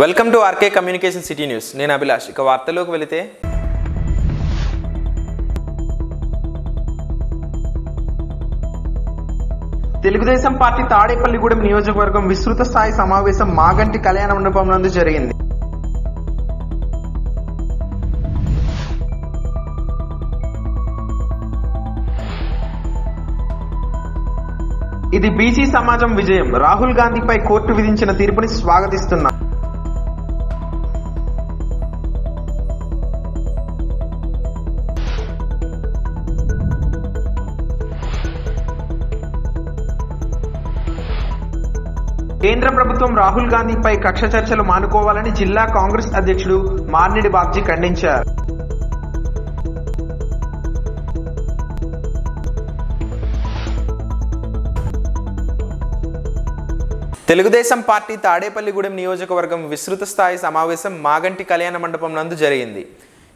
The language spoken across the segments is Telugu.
Welcome to RK communication city news నేను అభిలాష్. ఇక వార్తల్లోకి వెళితే తెలుగుదేశం పార్టీ తాడేపల్లిగూడెం నియోజకవర్గం విస్తృత స్థాయి సమావేశం మాగంటి కళ్యాణ మండపం నందు జరిగింది. ఇది బీసీ సమాజం విజయం. రాహుల్ గాంధీపై కోర్టు విధించిన తీర్పుని స్వాగతిస్తున్నా కేంద్ర ప్రభుత్వం రాహుల్ గాంధీపై కక్ష చర్చలు మానుకోవాలని జిల్లా కాంగ్రెస్ అధ్యక్షుడు మార్నిడి బాబ్జీ ఖండించారు. తెలుగుదేశం పార్టీ తాడేపల్లిగూడెం నియోజకవర్గం విస్తృత స్థాయి సమావేశం మాగంటి కళ్యాణ మండపం నందు జరిగింది.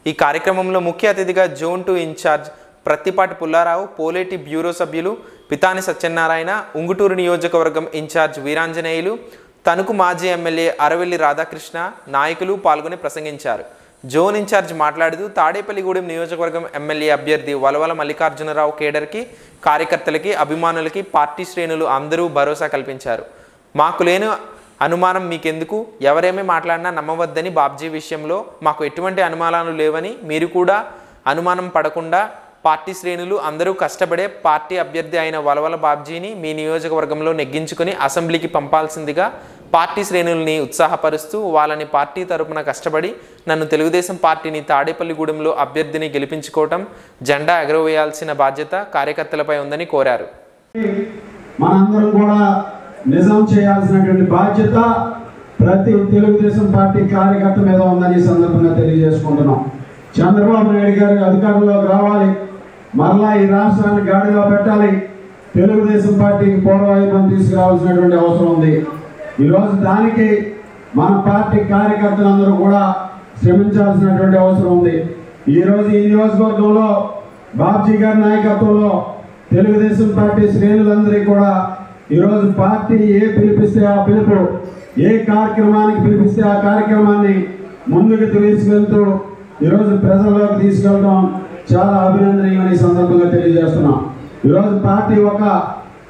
ఈ కార్యక్రమంలో ముఖ్య అతిథిగా zone two incharge Prathipati Pullarao politburo సభ్యులు పితాని సత్యనారాయణ ఉంగుటూరు నియోజకవర్గం ఇన్ఛార్జ్ వీరాంజనేయులు తణుకు మాజీ ఎమ్మెల్యే అరవెల్లి రాధాకృష్ణ నాయకులు పాల్గొని ప్రసంగించారు. జోన్ ఇన్ఛార్జ్ మాట్లాడుతూ తాడేపల్లిగూడెం నియోజకవర్గం ఎమ్మెల్యే అభ్యర్థి వలవల మల్లికార్జునరావు కేడర్కి కార్యకర్తలకి అభిమానులకి పార్టీ శ్రేణులు అందరూ భరోసా కల్పించారు. మాకు లేని అనుమానం మీకెందుకు? ఎవరేమీ మాట్లాడినా నమ్మవద్దని బాబ్జీ విషయంలో మాకు ఎటువంటి అనుమానాలు లేవని మీరు కూడా అనుమానం పడకుండా పార్టీ శ్రేణులు అందరూ కష్టపడే పార్టీ అభ్యర్థి అయిన వలవల బాబ్జీని మీ నియోజకవర్గంలో నెగ్గించుకుని అసెంబ్లీకి పంపాల్సిందిగా పార్టీ శ్రేణుల్ని ఉత్సాహపరుస్తూ వాళ్ళని పార్టీ తరపున కష్టపడి నన్ను తెలుగుదేశం పార్టీని తాడేపల్లిగూడెంలో అభ్యర్థిని గెలిపించుకోవటం జెండా ఎగరవేయాల్సిన బాధ్యత కార్యకర్తలపై ఉందని కోరారు. మనందరం కూడా నిజం చేయాల్సినటువంటి బాధ్యత ప్రతి తెలుగుదేశం పార్టీ కార్యకర్త మీద ఉందని ఈ సందర్భంగా తెలియజేసుకుంటున్నాం. చంద్రబాబు నాయుడు గారు అధికారంలోకి రావాలి. మరలా ఈ రాష్ట్రాన్ని గాడిలో పెట్టాలి. తెలుగుదేశం పార్టీకి పూర్వవైపును తీసుకురావాల్సినటువంటి అవసరం ఉంది. ఈరోజు దానికి మన పార్టీ కార్యకర్తలందరూ కూడా శ్రమించాల్సినటువంటి అవసరం ఉంది. ఈరోజు ఈ నియోజకవర్గంలో బాబ్జీ గారి నాయకత్వంలో తెలుగుదేశం పార్టీ శ్రేణులందరికీ కూడా ఈరోజు పార్టీ ఏ పిలిపిస్తే ఆ పిలుపు ఏ కార్యక్రమానికి పిలిపిస్తే ఆ కార్యక్రమాన్ని ముందుకు తీసుకెళ్తూ ఈరోజు ప్రజల్లోకి తీసుకెళ్ళడం చాలా అభినందనీయం సందర్భంగా తెలియజేస్తున్నాం. ఈరోజు పార్టీ ఒక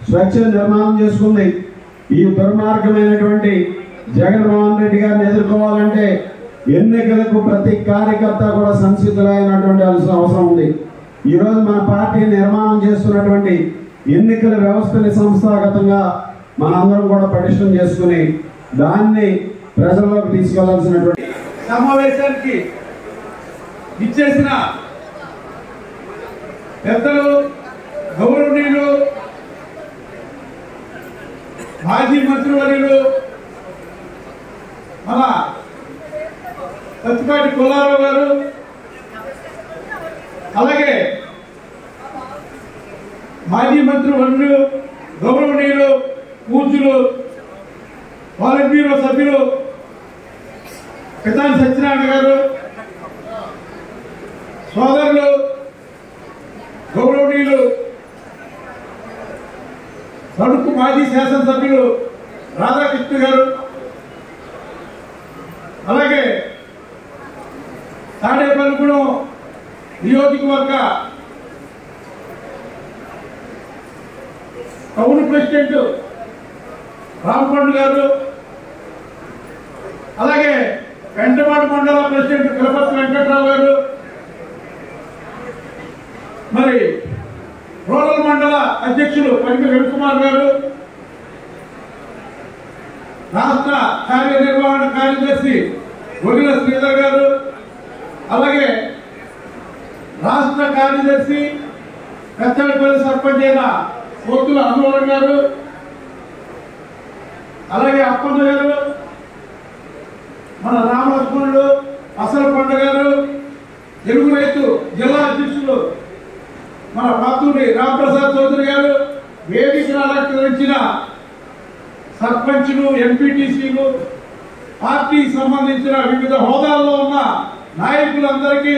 స్వచ్ఛ నిర్మాణం చేసుకుంది. ఈ దుర్మార్గమైనటువంటి జగన్మోహన్ రెడ్డి గారిని ఎదుర్కోవాలంటే ఎన్నికలకు ప్రతి కార్యకర్త కూడా సంసిద్ధులైనటువంటి అవసరం ఉంది. ఈరోజు మన పార్టీ నిర్మాణం చేస్తున్నటువంటి ఎన్నికల వ్యవస్థని సంస్థాగతంగా మనందరం కూడా పటిష్టం చేసుకుని దాన్ని ప్రజల్లోకి తీసుకెళ్ళాల్సినటువంటి సమావేశానికి ఇచ్చేసిన పెద్దలు గౌరవనీయులు మాజీ మంత్రివర్యులు మన సత్తిపాటి పుల్లారావు గారు అలాగే మాజీ మంత్రివర్యులు గౌరవనీయులు పూజలు పాలిట్ బ్యూరో సభ్యులు పితాని సత్యనారాయణ గారు సోదరులు గౌరవనీయులు తణుకు మాజీ శాసనసభ్యులు రాధాకృష్ణ గారు అలాగే తాడేపల్లిగూడెం నియోజకవర్గ టౌన్ ప్రెసిడెంట్ రామకొండ గారు అలాగే వెంటవాడ మండల ప్రెసిడెంట్ తిరుపతి వెంకట్రావు గారు మరి రూరల్ మండల అధ్యక్షులు పనికి రవికుమార్ గారు రాష్ట్ర కార్యనిర్వహణ కార్యదర్శి గొరిల శ్రీధర్ గారు అలాగే రాష్ట్ర కార్యదర్శి పెద్దపల్లి సర్పంచ్ అయిన పోతుల అనువరం గారు అలాగే అప్పన్న గారు మన రామలక్ష్మణుడు అసలు పండ గారు తెలుగు రైతు జిల్లా అధ్యక్షుడు మన పాతూరి రామప్రసాద్ చౌదరి గారు వేదికను అలంకరించిన సర్పంచులు ఎంపీటీసీలు పార్టీకి సంబంధించిన వివిధ హోదాల్లో ఉన్న నాయకులందరికీ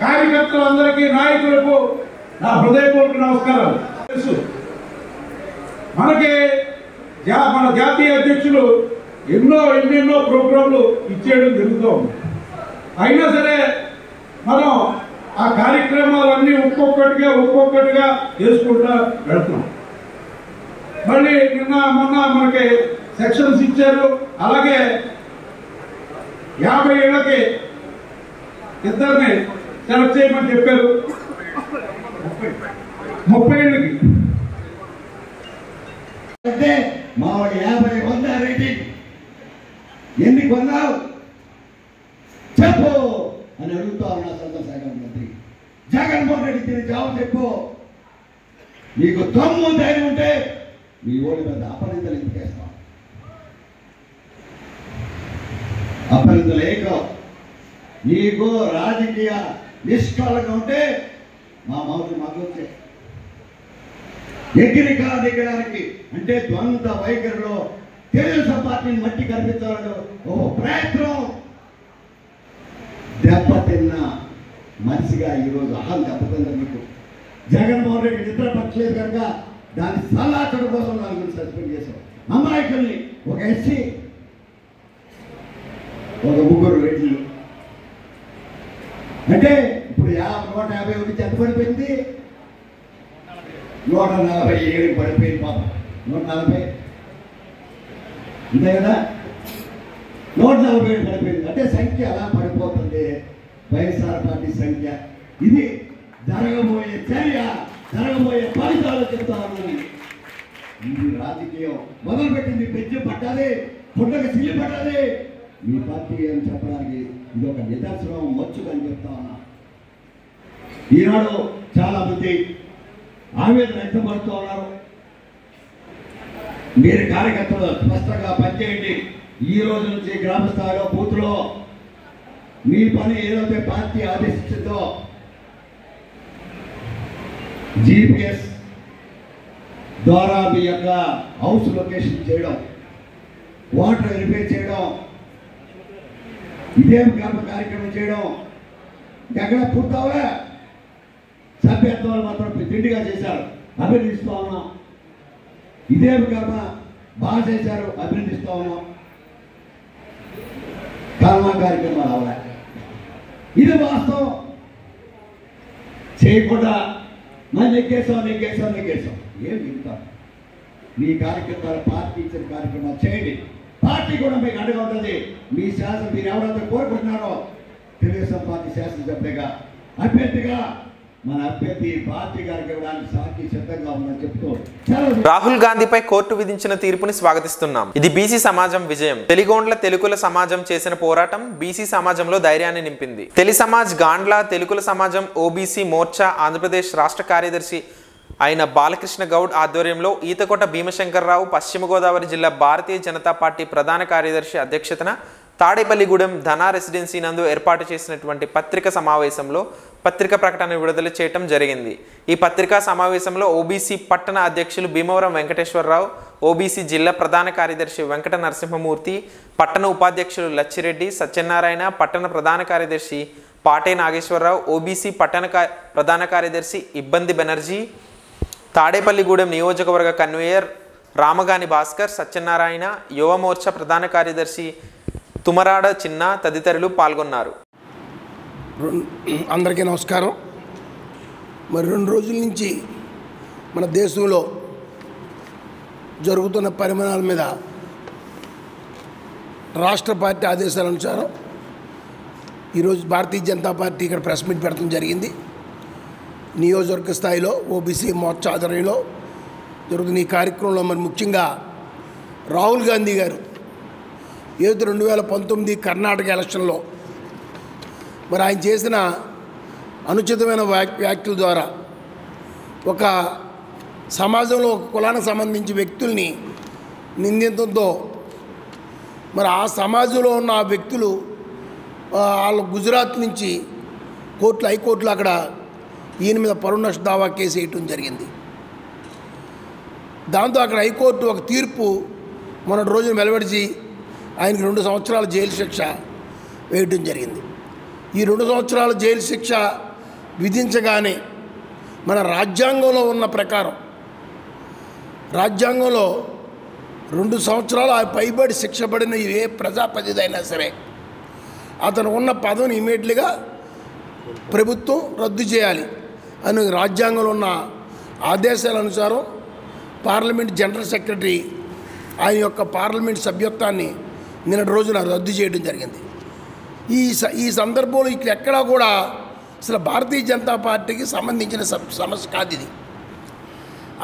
కార్యకర్తలందరికీ నాయకులకు నా హృదయపూర్వక నమస్కారాలు. తెలుసు. మనకి జా- మన జాతీయ అధ్యక్షులు ఎన్నో ఎన్నెన్నో ప్రోగ్రాంలు ఇచ్చేయడం జరుగుతూ ఉంది అయినా సరే మనం ఆ కార్యక్రమాలన్నీ ఒక్కొక్కటిగా ఒక్కొక్కటిగా చేసుకుంటా వెళ్తున్నాం. మళ్ళీ నిన్న మొన్న మనకి సెక్షన్స్ ఇచ్చారు. అలాగే యాభై ఏళ్ళకి ఇద్దరిని సెలెక్ట్ చేయమని చెప్పారు. ముప్పై ఏళ్ళకి. అంటే మావాడు యాభై వంద రేటింగ్ ఎన్ని కొన్నావు? చెప్పు అని అడుగుతా ఉన్నా సంతోష శాఖ మంత్రి జగన్మోహన్ రెడ్డి జవాబు చెప్పు. నీకు తమ్ము ధైర్యం ఉంటే మీ ఓడి మీద అపరితలు ఎందుకేస్తాం అపరితలు ఏక నీకు రాజకీయ నిష్కాలంగా ఉంటే మా మౌలి మాకు వచ్చే. ఎగిరి కాదు ఎగడానికి అంటే ద్వంద్వ వైఖరిలో తెలుగుదేశం పార్టీని మట్టి కనిపించాలని ఓ ప్రయత్నం. దెబ్బతిన్న మనిషిగా ఈరోజు అహం దెబ్బతింది మీకు. జగన్మోహన్ రెడ్డి నిద్ర పట్టలేదు కనుక దాన్ని సలాచడం కోసం నాలుగు సస్పెండ్ చేశాం. అమాయకుల్ని ఒక ఎస్సీ ఒక ముగ్గురు రెడ్లు. అంటే ఇప్పుడు యాభై నూట యాభై ఒకటి ఎంత పడిపోయింది. నూట నలభై ఏడు పడిపోయింది పాప. నూట నలభై. అంతే కదా? నూట నలభై ఏడు పడిపోయింది. అంటే సంఖ్య అలా పడిపోతుంది. వైఎస్ఆర్ పార్టీ సంఖ్య. ఇది జరగబోయే చర్య జరగబోయే ఫలితాలు చెప్తా ఉన్నాను. ఇది రాజకీయం. మొదలుపెట్టింది పెంచి పట్టాలి పుట్టక సిల్లి పట్టాలి మీ పార్టీ ఏం చెప్పడానికి ఇది ఒక నిదర్శనం మచ్చుదని చెప్తా ఉన్నా. ఈనాడు చాలా మంది ఆవేదన వ్యక్తపడుతూ ఉన్నారు. మీరు కార్యకర్తలు స్పష్టంగా పనిచేయండి. ఈ రోజు నుంచి గ్రామ స్థాయిలో బూత్లో మీ పని ఏదైతే పార్టీ ఆదేశించిందో జిపిఎస్ ద్వారా మీ యొక్క హౌస్ లొకేషన్ చేయడం వాటర్ రిపేర్ చేయడం ఇదేం గ్రామ కార్యక్రమం చేయడం. ఎక్కడ పూర్తవే సభ్యత్వాలు మాత్రం తిండిగా చేశారు అభినందిస్తూ ఉన్నాం. ఇదేం కర్మ బాగా చేశారు అభినందిస్తూ ఉన్నాం. కర్మ కార్యక్రమాలు అవలే. ఇది వాస్తవం. చేయకుండా మరి నెగ్గేసాం నెగ్గేసాం నెగ్గేసాం ఏం ఇంత? మీ కార్యక్రమాలు పార్టీ ఇచ్చిన కార్యక్రమాలు చేయండి. పార్టీ కూడా మీకు అండగా ఉంటుంది. మీ శాసనం మీరు ఎవరైతే కోరుకుంటున్నారో తెలుగుదేశం పార్టీ శాసనసభ్యుగా అభ్యర్థిగా మన అభ్యర్థి పార్టీ గారికి ఇవ్వడానికి సాక్షి సిద్ధంగా ఉందని చెప్తూ రాహుల్ గాంధీపై కోర్టు విధించిన తీర్పుని స్వాగతిస్తున్నాం. ఇది బీసీ సమాజం విజయం. తెలుగోండ్ల తెలుగుల సమాజం చేసిన పోరాటం బీసీ సమాజంలో ధైర్యాన్ని నింపింది. తెలి సమాజ్ గాండ్ల తెలుగుల సమాజం ఓబీసీ మోర్చా ఆంధ్రప్రదేశ్ రాష్ట్ర కార్యదర్శి అయిన బాలకృష్ణ గౌడ్ ఆధ్వర్యంలో ఈతకోట భీమశంకర్రావు పశ్చిమ గోదావరి జిల్లా భారతీయ జనతా పార్టీ ప్రధాన కార్యదర్శి అధ్యక్షతన తాడేపల్లిగూడెం ధనా రెసిడెన్సీ నందు ఏర్పాటు చేసినటువంటి పత్రిక సమావేశంలో పత్రిక ప్రకటన విడుదల చేయటం జరిగింది. ఈ పత్రికా సమావేశంలో ఓబీసీ పట్టణ అధ్యక్షులు భీమవరం వెంకటేశ్వరరావు ఓబీసీ జిల్లా ప్రధాన కార్యదర్శి వెంకట నరసింహమూర్తి పట్టణ ఉపాధ్యక్షులు లచ్చిరెడ్డి సత్యనారాయణ పట్టణ ప్రధాన కార్యదర్శి పాటే నాగేశ్వరరావు ఓబీసీ పట్టణ కా- ప్రధాన కార్యదర్శి ఇబ్బంది బెనర్జీ తాడేపల్లిగూడెం నియోజకవర్గ కన్వేయర్ రామగాని భాస్కర్ సత్యనారాయణ యువమోర్చా ప్రధాన కార్యదర్శి తుమరాడ చిన్న తదితరులు పాల్గొన్నారు. అందరికీ నమస్కారం. మరి రెండు రోజుల నుంచి మన దేశంలో జరుగుతున్న పరిమాణాల మీద రాష్ట్ర పార్టీ ఆదేశాల అనుసారం ఈరోజు భారతీయ జనతా పార్టీ ఇక్కడ ప్రెస్ మీట్ పెట్టడం జరిగింది. నియోజకవర్గ స్థాయిలో ఓబీసీ మోర్చా ఆధ్వర్యంలో జరుగుతున్న ఈ కార్యక్రమంలో మరి ముఖ్యంగా రాహుల్ గాంధీ గారు ఏదో రెండు వేల పంతొమ్మిది కర్ణాటక ఎలక్షన్లో. మరి ఆయన చేసిన అనుచితమైన వ్యాక్ వ్యాఖ్యల ద్వారా ఒక సమాజంలో ఒక కులానికి సంబంధించి వ్యక్తుల్ని నిందించడంతో మరి ఆ సమాజంలో ఉన్న ఆ వ్యక్తులు వాళ్ళ గుజరాత్ నుంచి కోర్టులు హైకోర్టులో అక్కడ ఈయన మీద పరువు దావా కేసు వేయటం జరిగింది. దాంతో అక్కడ హైకోర్టు ఒక తీర్పు మొన్నటి రోజున వెలువడిచి ఆయనకి రెండు సంవత్సరాల జైలు శిక్ష వేయడం జరిగింది. ఈ రెండు సంవత్సరాల జైలు శిక్ష విధించగానే మన రాజ్యాంగంలో ఉన్న ప్రకారం రాజ్యాంగంలో రెండు సంవత్సరాలు ఆ పైబడి శిక్ష పడిన ఏ ప్రజాప్రతిదైనా సరే అతను ఉన్న పదవిని ఇమీడియట్గా ప్రభుత్వం రద్దు చేయాలి అని రాజ్యాంగంలో ఉన్న ఆదేశాల అనుసారం పార్లమెంట్ జనరల్ సెక్రటరీ ఆయన యొక్క పార్లమెంట్ సభ్యత్వాన్ని నిన్నటి రోజున రద్దు చేయడం జరిగింది. ఈ స- ఈ సందర్భంలో ఇక్కడ ఎక్కడా కూడా అసలు భారతీయ జనతా పార్టీకి సంబంధించిన సమస్య కాదు ఇది.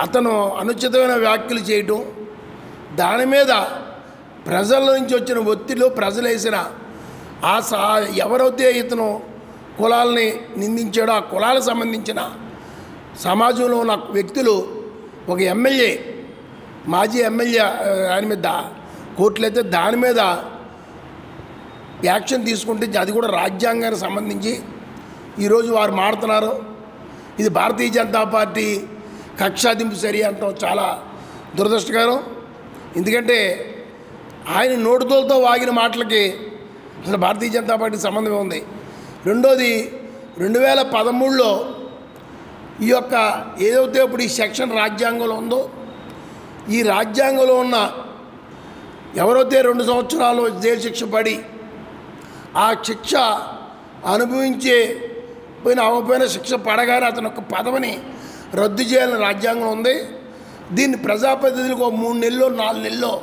అతను అనుచితమైన వ్యాఖ్యలు చేయటం దాని మీద ప్రజల నుంచి వచ్చిన ఒత్తిడిలో ప్రజలు వేసిన ఆ సా ఎవరైతే ఇతను కులాలని నిందించాడో ఆ కులాలకు సంబంధించిన సమాజంలో ఉన్న వ్యక్తులు ఒక ఎమ్మెల్యే మాజీ ఎమ్మెల్యే ఆయన మీద కోర్టులు అయితే దాని మీద యాక్షన్ తీసుకుంటే అది కూడా రాజ్యాంగానికి సంబంధించి ఈరోజు వారు మాడుతున్నారు ఇది భారతీయ జనతా పార్టీ కక్షాదింపు సరి అంటాం చాలా దురదృష్టకరం. ఎందుకంటే ఆయన నోటుతోలతో వాగిన మాటలకి అసలు భారతీయ జనతా పార్టీకి సంబంధమే ఉంది రెండోది రెండు వేల పదమూడులో ఈ యొక్క ఏదైతే ఇప్పుడు ఈ సెక్షన్ రాజ్యాంగంలో ఉందో ఈ రాజ్యాంగంలో ఉన్న ఎవరైతే రెండు సంవత్సరాలు జైలు శిక్ష పడి ఆ శిక్ష అనుభవించే పోయిన అవపోయిన శిక్ష పడగానే అతని యొక్క పదవిని రద్దు చేయాలని రాజ్యాంగం ఉంది. దీన్ని ప్రజాప్రతినిధులకు ఒక మూడు నెలలో నాలుగు నెలలో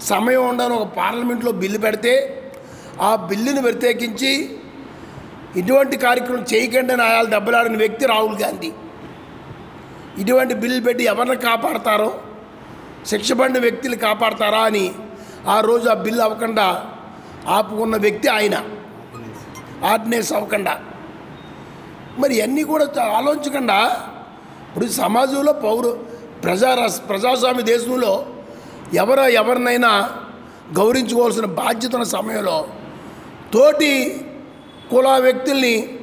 సమయం ఉండని ఒక పార్లమెంట్లో బిల్లు పెడితే ఆ బిల్లును వ్యతిరేకించి ఇటువంటి కార్యక్రమం చేయకండి నాయాలు దెబ్బలాడిన వ్యక్తి రాహుల్ గాంధీ. ఇటువంటి బిల్లు పెట్టి ఎవరిని కాపాడతారో శిక్ష పడిన వ్యక్తులు కాపాడతారా అని ఆ రోజు ఆ బిల్లు అవ్వకుండా ఆపుకున్న వ్యక్తి ఆయన. ఆర్డినెన్స్ అవ్వకుండా. మరి అన్నీ కూడా ఆలోచించకుండా ఇప్పుడు సమాజంలో పౌరు ప్రజా రస్- ప్రజాస్వామ్య దేశంలో ఎవర ఎవరినైనా గౌరవించుకోవాల్సిన బాధ్యత ఉన్న సమయంలో తోటి కుల వ్యక్తుల్ని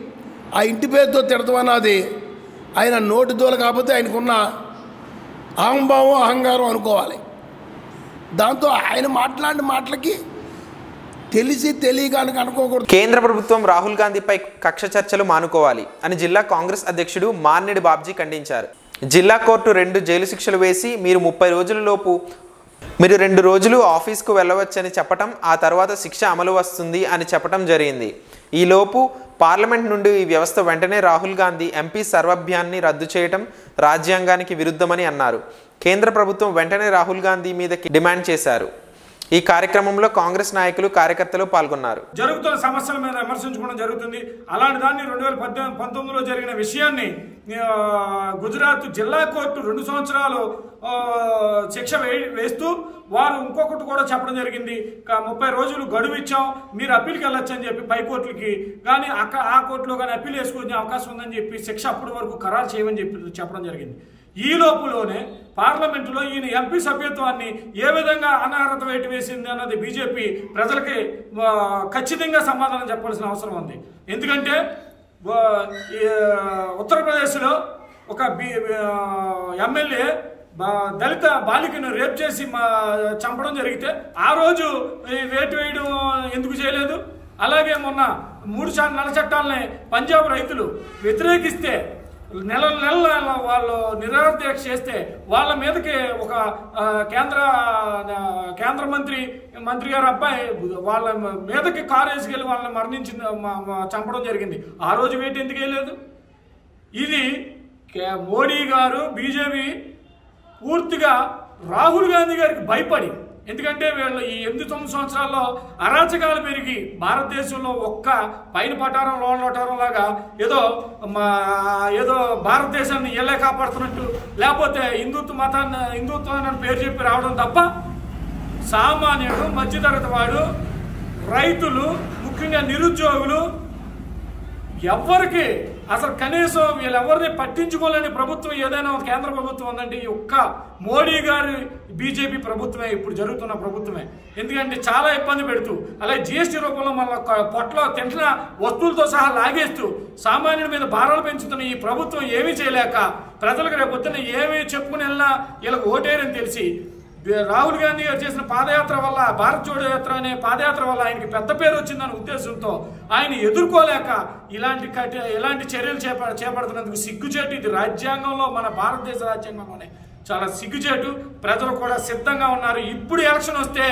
ఆ ఇంటి పేరుతో తిడతామన్నది ఆయన నోటి దూల కాకపోతే ఆయనకున్న అహంభావం అహంకారం అనుకోవాలి. దాంతో ఆయన మాట్లాడిన మాటలకి తెలిసి తెలియక అనుకోకూడదు. కేంద్ర ప్రభుత్వం రాహుల్ గాంధీపై కక్ష చర్చలు మానుకోవాలి అని జిల్లా కాంగ్రెస్ అధ్యక్షుడు మార్నిడి బాబ్జీ ఖండించారు. జిల్లా కోర్టు రెండు జైలు శిక్షలు వేసి మీరు ముప్పై రోజుల లోపు మీరు రెండు రోజులు ఆఫీస్కు వెళ్ళవచ్చని చెప్పటం ఆ తర్వాత శిక్ష అమలు వస్తుంది అని చెప్పటం జరిగింది. ఈలోపు పార్లమెంట్ నుండి ఈ వ్యవస్థ వెంటనే రాహుల్ గాంధీ ఎంపీ సర్వభ్యాన్ని రద్దు చేయటం రాజ్యాంగానికి విరుద్ధమని అన్నారు. కేంద్ర ప్రభుత్వం వెంటనే రాహుల్ గాంధీ మీద డిమాండ్ చేశారు. ఈ కార్యక్రమంలో కాంగ్రెస్ నాయకులు కార్యకర్తలు పాల్గొన్నారు. జరుగుతున్న సమస్యల మీద విమర్శించుకోవడం జరుగుతుంది. అలాంటి దాన్ని రెండు వేల పంతొమ్మిదిలో జరిగిన విషయాన్ని గుజరాత్ జిల్లా కోర్టు రెండు సంవత్సరాలు శిక్ష వే- వేస్తూ వారు ఇంకొకటి కూడా చెప్పడం జరిగింది. ముప్పై రోజులు గడువు ఇచ్చాం మీరు అప్పీల్కి వెళ్ళొచ్చు అని చెప్పి పై కోర్టులకి కానీ అక్క ఆ కోర్టులో కానీ అప్పీల్ వేసుకునే అవకాశం ఉందని చెప్పి శిక్ష అప్పటి వరకు ఖరారు చేయమని చెప్పి చెప్పడం జరిగింది. ఈ లోపులోనే పార్లమెంటులో ఈయన ఎంపీ సభ్యత్వాన్ని ఏ విధంగా అనర్హత వేటు వేసింది అన్నది బీజేపీ ప్రజలకి ఖచ్చితంగా సమాధానం చెప్పాల్సిన అవసరం ఉంది. ఎందుకంటే ఉత్తరప్రదేశ్లో ఒక బి ఎమ్మెల్యే దళిత బాలికను రేప్ చేసి మా చంపడం జరిగితే ఆ రోజు వేటు వేయడం ఎందుకు చేయలేదు? అలాగే మొన్న మూడు నల నల్ల చట్టాలని పంజాబ్ రైతులు వ్యతిరేకిస్తే నెల నెల వాళ్ళు నిరాదీక్ష చేస్తే వాళ్ళ మీదకి ఒక కేంద్ర కేంద్ర మంత్రి మంత్రి గారు అబ్బాయి వాళ్ళ మీదకి కారు వేసుకెళ్ళి వాళ్ళని మరణించి చంపడం జరిగింది. ఆ రోజు వేటి ఎందుకు వేయలేదు? ఇది కే- మోడీ గారు బీజేపీ పూర్తిగా రాహుల్ గాంధీ గారికి భయపడి ఎందుకంటే వీళ్ళు ఈ ఎనిమిది తొమ్మిది సంవత్సరాల్లో అరాచకాలు పెరిగి భారతదేశంలో ఒక్క పైన పటారం లోన్ లోటారం లాగా ఏదో మా ఏదో భారతదేశాన్ని ఇళ్ళే కాపాడుతున్నట్టు లేకపోతే హిందుత్వ మతాన్ని హిందుత్వాన్ని పేరు చెప్పి రావడం తప్ప సామాన్యుడు మధ్యతరగతి వాడు రైతులు ముఖ్యంగా నిరుద్యోగులు ఎవ్వరికి అసలు కనీసం వీళ్ళెవరిని పట్టించుకోలేని ప్రభుత్వం ఏదైనా ఒక కేంద్ర ప్రభుత్వం ఉందంటే ఈ ఒక్క మోడీ గారి బీజేపీ ప్రభుత్వమే ఇప్పుడు జరుగుతున్న ప్రభుత్వమే. ఎందుకంటే చాలా ఇబ్బంది పెడుతూ అలాగే జిఎస్టీ రూపంలో మన పొట్టలో తింటున్న వస్తువులతో సహా లాగేస్తూ సామాన్యుడి మీద భారాలు పెంచుతున్న ఈ ప్రభుత్వం ఏమీ చేయలేక ప్రజలకు రేపు పొద్దున్న ఏమీ చెప్పుకుని వెళ్ళినా వీళ్ళకి ఓటేరని తెలిసి రాహుల్ గాంధీ గారు చేసిన పాదయాత్ర వల్ల భారత్ జోడో యాత్ర అనే పాదయాత్ర వల్ల ఆయనకి పెద్ద పేరు వచ్చిందనే ఉద్దేశంతో ఆయన ఎదుర్కోలేక ఇలాంటి కఠి ఇలాంటి చర్యలు చేప చేపడుతున్నందుకు సిగ్గుచేటు. ఇది రాజ్యాంగంలో మన భారతదేశ రాజ్యాంగంలోనే చాలా సిగ్గుచేటు. ప్రజలు కూడా సిద్ధంగా ఉన్నారు. ఇప్పుడు ఎలక్షన్ వస్తే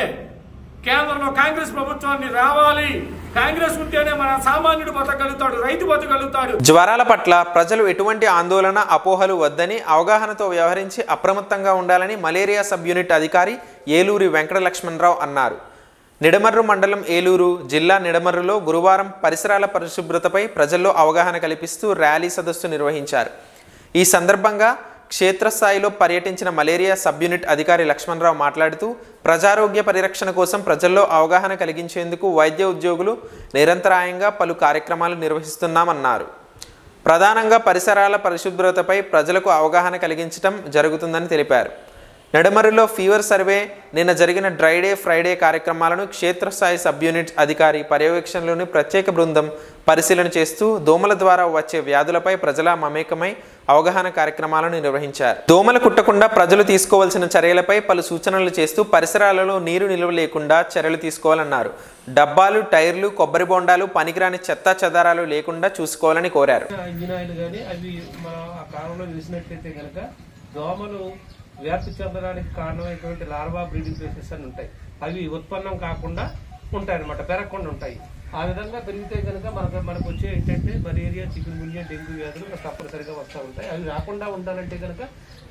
కేంద్రంలో కాంగ్రెస్ ప్రభుత్వాన్ని రావాలి. కాంగ్రెస్ ఉంటేనే మన సామాన్యుడు బతకగలుగుతాడు రైతు బతకగలుగుతాడు. జ్వరాల పట్ల ప్రజలు ఎటువంటి ఆందోళన అపోహలు వద్దని అవగాహనతో వ్యవహరించి అప్రమత్తంగా ఉండాలని మలేరియా సబ్ యూనిట్ అధికారి ఏలూరి వెంకట లక్ష్మణరావు అన్నారు. నిడమర్రు మండలం ఏలూరు జిల్లా నిడమర్రులో గురువారం పరిసరాల పరిశుభ్రతపై ప్రజల్లో అవగాహన కల్పిస్తూ ర్యాలీ సదస్సు నిర్వహించారు. ఈ సందర్భంగా క్షేత్రస్థాయిలో పర్యటించిన మలేరియా సబ్ యూనిట్ అధికారి లక్ష్మణరావు మాట్లాడుతూ ప్రజారోగ్య పరిరక్షణ కోసం ప్రజల్లో అవగాహన కలిగించేందుకు వైద్య ఉద్యోగులు నిరంతరాయంగా పలు కార్యక్రమాలు నిర్వహిస్తున్నామన్నారు. ప్రధానంగా పరిసరాల పరిశుభ్రతపై ప్రజలకు అవగాహన కలిగించడం జరుగుతుందని తెలిపారు. నడమరిలో ఫీవర్ సర్వే నిన్న జరిగిన డ్రైడే ఫ్రైడే కార్యక్రమాలను క్షేత్రస్థాయి సబ్ యూనిట్ అధికారి పర్యవేక్షణలోని ప్రత్యేక బృందం పరిశీలన చేస్తూ దోమల ద్వారా వచ్చే వ్యాధులపై ప్రజల మమేకమై అవగాహన కార్యక్రమాలను నిర్వహించారు. దోమలు కుట్టకుండా ప్రజలు తీసుకోవాల్సిన చర్యలపై పలు సూచనలు చేస్తూ పరిసరాలలో నీరు నిల్వ లేకుండా చర్యలు తీసుకోవాలన్నారు. డబ్బాలు టైర్లు కొబ్బరి బొండాలు పనికిరాని చెత్త చెదారాలు లేకుండా చూసుకోవాలని కోరారు. దోమలు వ్యాప్తి చెందడానికి కారణమైనటువంటి లార్వా బ్రీడింగ్ ప్లేసెస్ అని ఉంటాయి. అవి ఉత్పన్నం కాకుండా ఉంటాయి అనమాట పెరగకుండా ఉంటాయి. ఆ విధంగా పెరిగితే కనుక మనకు మనకు వచ్చే ఏంటంటే మలేరియా చికెన్ గున్యా డెంగ్యూ వ్యాధులు తప్పనిసరిగా వస్తూ ఉంటాయి. అవి రాకుండా ఉండాలంటే కనుక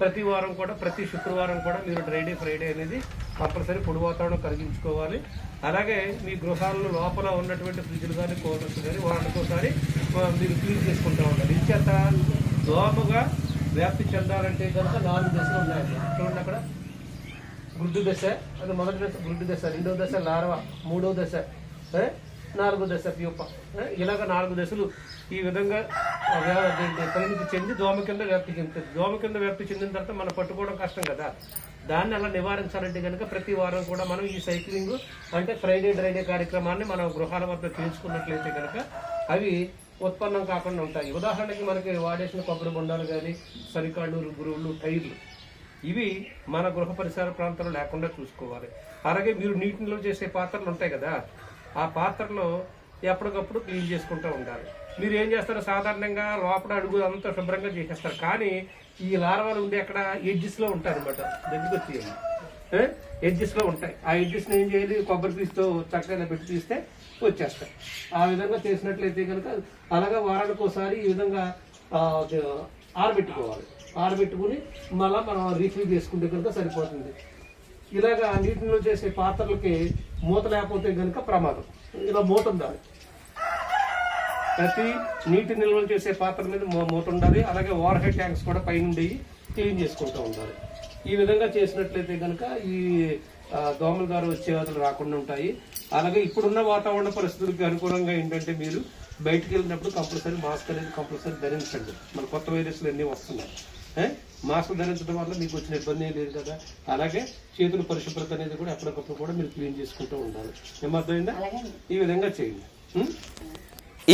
ప్రతి వారం కూడా ప్రతి శుక్రవారం కూడా మీరు డ్రైడే ఫ్రైడే అనేది కంపల్సరీ పొడి వాతావరణం కలిగించుకోవాలి. అలాగే మీ గృహాల్లో లోపల ఉన్నటువంటి ఫ్రిడ్జ్లు కానీ కూలర్స్ కానీ వారానికోసారి మీరు క్లీన్ చేసుకుంటూ ఉండాలి. ఇంచేత దోమగా వ్యాప్తి చెందాలంటే కనుక నాలుగు దశలు ఉన్నాయి చూడండి అక్కడ. గుడ్డు దశ అది మొదటి దశ గుడ్డు దశ రెండో దశ లార్వ మూడో దశ నాలుగో దశ ప్యూప ఇలాగ నాలుగు దశలు ఈ విధంగా పరిణితి చెంది దోమ కింద వ్యాప్తి చెందుతుంది దోమ కింద వ్యాప్తి చెందిన తర్వాత మనం పట్టుకోవడం కష్టం కదా. దాన్ని అలా నివారించాలంటే కనుక ప్రతి వారం కూడా మనం ఈ సైక్లింగ్ అంటే ఫ్రైడే డ్రైడే కార్యక్రమాన్ని మనం గృహాల వద్ద చేయించుకున్నట్లయితే కనుక అవి ఉత్పన్నం కాకుండా ఉంటాయి. ఉదాహరణకి మనకి వాడేసిన కొబ్బరి బొండాలు కానీ సరికాళ్ళు గురువులు టైర్లు ఇవి మన గృహ పరిసర ప్రాంతంలో లేకుండా చూసుకోవాలి. అలాగే మీరు నీటిలో చేసే పాత్రలు ఉంటాయి కదా ఆ పాత్రలో ఎప్పటికప్పుడు క్లీన్ చేసుకుంటూ ఉండాలి. మీరు ఏం చేస్తారు? సాధారణంగా లోపల అడుగు అంతా శుభ్రంగా చేసేస్తారు. కానీ ఈ లార్వాలు ఉండే అక్కడ ఎడ్జెస్లో ఉంటాయి అనమాట దగ్గరికి వచ్చేయండి. ఎడ్జెస్లో ఉంటాయి. ఆ ఎడ్జెస్ని ఏం చేయాలి? కొబ్బరి పీస్తో చక్కగా పెట్టి తీస్తే వచ్చేస్తాయి. ఆ విధంగా చేసినట్లయితే కనుక అలాగా వారానికి ఒకసారి ఈ విధంగా ఆరబెట్టుకోవాలి. ఆరబెట్టుకుని మళ్ళీ మనం రీఫిల్ చేసుకుంటే కనుక సరిపోతుంది. ఇలాగా నీటిలో చేసే పాత్రలకి మూత లేకపోతే కనుక ప్రమాదం. ఇలా మూత ఉండాలి. ప్రతి నీటి నిల్వ చేసే పాత్ర మీద మూత ఉండాలి. అలాగే వాటర్ హెడ్ ట్యాంక్స్ కూడా పైనుండి క్లీన్ చేసుకుంటూ ఉండాలి. ఈ విధంగా చేసినట్లయితే కనుక ఈ దోమల ద్వారా వచ్చే వ్యాధులు రాకుండా ఉంటాయి. అలాగే ఇప్పుడున్న వాతావరణ పరిస్థితులకు అనుకూలంగా ఏంటంటే మీరు బయటికి వెళ్ళినప్పుడు కంపల్సరీ మాస్క్ అనేది కంపల్సరీ ధరించండి. మన కొత్త వైరస్లు అన్నీ వస్తున్నాయి? మాస్క్ ధరించడం వల్ల మీకు వచ్చిన ఇబ్బంది ఏం లేదు కదా? అలాగే చేతుల పరిశుభ్రత అనేది కూడా ఎప్పటికప్పుడు కూడా మీరు క్లీన్ చేసుకుంటూ ఉండాలి. ఏమర్థమైందా? ఈ విధంగా చేయండి?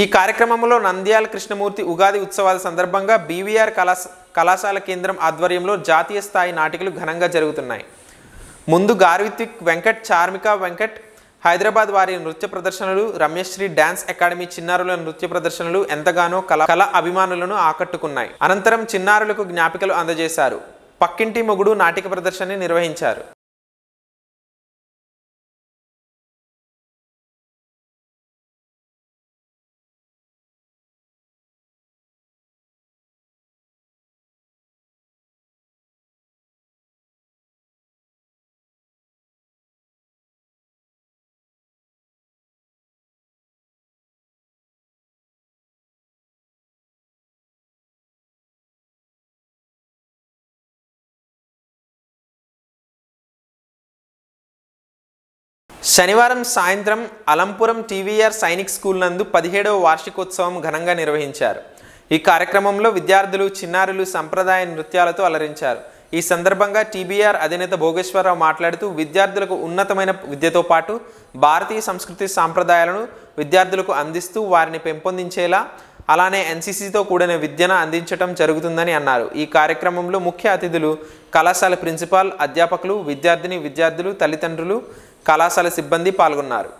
ఈ కార్యక్రమంలో నంద్యాల కృష్ణమూర్తి ఉగాది ఉత్సవాల సందర్భంగా బీవీఆర్ కళాశ కళాశాల కేంద్రం ఆధ్వర్యంలో జాతీయ స్థాయి నాటికలు ఘనంగా జరుగుతున్నాయి. ముందు గార్విత్విక్ వెంకట్ చార్మిక వెంకట్ హైదరాబాద్ వారి నృత్య ప్రదర్శనలు రమ్యశ్రీ డ్యాన్స్ అకాడమీ చిన్నారుల నృత్య ప్రదర్శనలు ఎంతగానో కళ కళ అభిమానులను ఆకట్టుకున్నాయి. అనంతరం చిన్నారులకు జ్ఞాపికలు అందజేశారు. పక్కింటి మొగుడు నాటిక ప్రదర్శనని నిర్వహించారు. శనివారం సాయంత్రం అలంపురం టీవీఆర్ సైనిక్ స్కూల్ నందు పదిహేడవ వార్షికోత్సవం ఘనంగా నిర్వహించారు. ఈ కార్యక్రమంలో విద్యార్థులు చిన్నారులు సంప్రదాయ నృత్యాలతో అలరించారు. ఈ సందర్భంగా టీబీఆర్ అధినేత భోగేశ్వరరావు మాట్లాడుతూ విద్యార్థులకు ఉన్నతమైన విద్యతో పాటు భారతీయ సంస్కృతి సాంప్రదాయాలను విద్యార్థులకు అందిస్తూ వారిని పెంపొందించేలా అలానే ఎన్సీసీతో కూడిన విద్యను అందించడం జరుగుతుందని అన్నారు. ఈ కార్యక్రమంలో ముఖ్య అతిథులు కళాశాల ప్రిన్సిపాల్ అధ్యాపకులు విద్యార్థిని విద్యార్థులు తల్లిదండ్రులు కళాశాల సిబ్బంది పాల్గొన్నారు.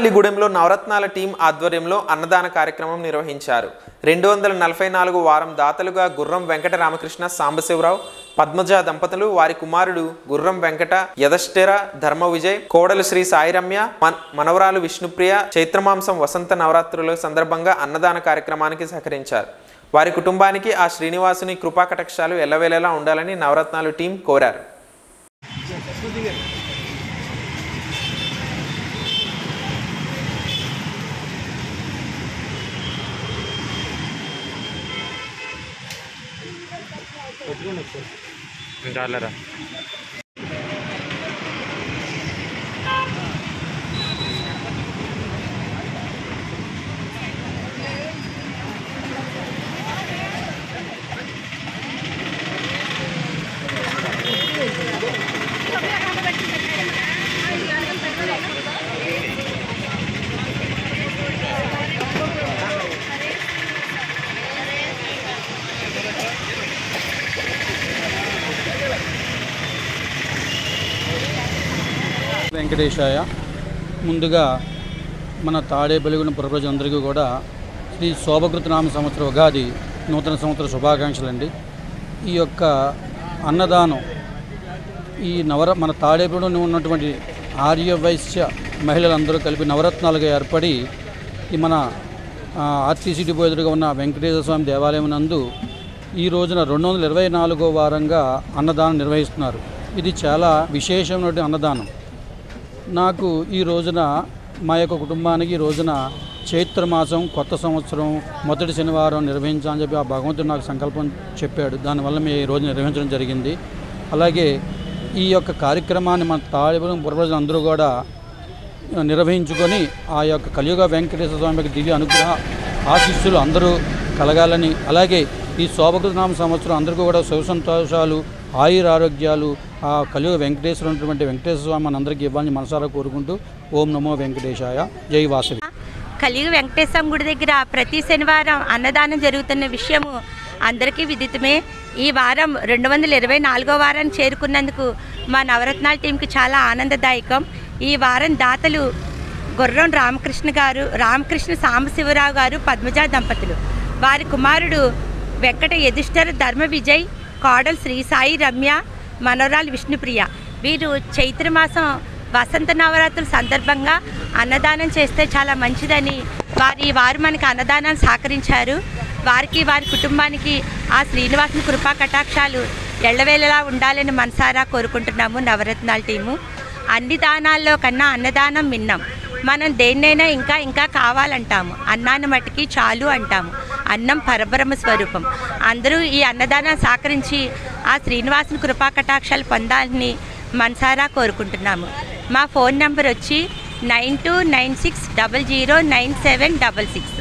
తాడేపల్లిగూడెంలో నవరత్నాల టీం ఆధ్వర్యంలో అన్నదాన కార్యక్రమం నిర్వహించారు. రెండు వందల నలభై నాలుగు వారం దాతలుగా గుర్రం వెంకట రామకృష్ణ సాంబశివరావు పద్మజ దంపతులు వారి కుమారుడు గుర్రం వెంకట యదష్టెర ధర్మ విజయ్ కోడలు శ్రీ సాయిరమ్య మనవరాలు విష్ణుప్రియ చైత్రమాంసం వసంత నవరాత్రుల సందర్భంగా అన్నదాన కార్యక్రమానికి సహకరించారు. వారి కుటుంబానికి ఆ శ్రీనివాసుని కృపాకటాక్షాలు ఎల్లవేళలా ఉండాలని నవరత్నాలు టీం కోరారు. डालर వెంకటేశాయ. ముందుగా మన తాడేపల్లిగూడెం పుర ప్రజలందరికీ కూడా శ్రీ శోభకృతనామ సంవత్సర ఉగాది నూతన సంవత్సర శుభాకాంక్షలండి. ఈ యొక్క అన్నదానం ఈ నవర మన తాడేపల్లిలో ఉన్నటువంటి ఆర్య వైశ్య మహిళలందరూ కలిపి నవరత్నాలుగా ఏర్పడి ఈ మన ఆర్టీసీ డిపో ఎదురుగా ఉన్న వెంకటేశ్వర స్వామి దేవాలయం నందు ఈ రోజున రెండు వందల ఇరవై నాలుగో వారంగా అన్నదానం నిర్వహిస్తున్నారు. ఇది చాలా విశేషమైనటువంటి అన్నదానం. నాకు ఈ రోజున మా యొక్క కుటుంబానికి ఈ రోజున చైత్ర మాసం కొత్త సంవత్సరం మొదటి శనివారం నిర్వహించాలని చెప్పి ఆ భగవంతుడు నాకు సంకల్పం చెప్పాడు. దానివల్ల మేము ఈ రోజు నిర్వహించడం జరిగింది. అలాగే ఈ యొక్క కార్యక్రమాన్ని మన తాళిబులం పురప్రజలు అందరూ కూడా నిర్వహించుకొని ఆ యొక్క కలియుగ వెంకటేశ్వర స్వామి యొక్క దివ్య అనుగ్రహ ఆశీస్సులు అందరూ కలగాలని అలాగే ఈ శోభకృతనామ సంవత్సరం అందరికీ కూడా సుఖ సంతోషాలు ఆయుర ఆరోగ్యాలు ఆ కలియుగ వెంకటేశ్వరు ఉన్నటువంటి వెంకటేశ్వర స్వామి మనందరికీ ఇవ్వాలని మనసారా కోరుకుంటూ ఓం నమో వెంకటేశాయ. జై వాసవి. కలియుగ వెంకటేశ్వర గుడి దగ్గర ప్రతి శనివారం అన్నదానం జరుగుతున్న విషయము అందరికీ విదితమే. ఈ వారం రెండు వందల ఇరవై నాలుగో వారాన్ని చేరుకున్నందుకు మా నవరత్నాల టీంకి చాలా ఆనందదాయకం. ఈ వారం దాతలు గుర్రం రామకృష్ణ గారు రామకృష్ణ సాంబశివరావు గారు పద్మజ దంపతులు. వారి కుమారుడు వెంకట యధిష్ఠర ధర్మ విజయ్ కోడలు శ్రీ సాయి రమ్య మనోరాలు విష్ణుప్రియ. వీరు చైత్రమాసం వసంత నవరాత్రుల సందర్భంగా అన్నదానం చేస్తే చాలా మంచిదని వారి వారు మనకి అన్నదానాన్ని సహకరించారు. వారికి వారి కుటుంబానికి ఆ శ్రీనివాసుని కృపా కటాక్షాలు ఎళ్ళవేళలా ఉండాలని మనసారా కోరుకుంటున్నాము నవరత్నాల టీము. అన్ని దానాల్లో కన్నా అన్నదానం విన్నాం మనం దేన్నైనా ఇంకా ఇంకా కావాలంటాము. అన్నాన్ని మట్టుకి చాలు అంటాము. అన్నం పరబ్రహ్మ స్వరూపం. అందరూ ఈ అన్నదానం సహకరించి ఆ శ్రీనివాసుని కృపా కటాక్షాలు పొందాలని మనసారా కోరుకుంటున్నాము. మా ఫోన్ నెంబర్ వచ్చి nine two nine six double zero nine seven double six.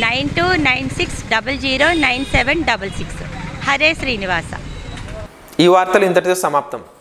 Nine two nine six double zero nine seven double six. Hare Srinivasa. ఈ వార్తలు ఇంతటితో సమాప్తం.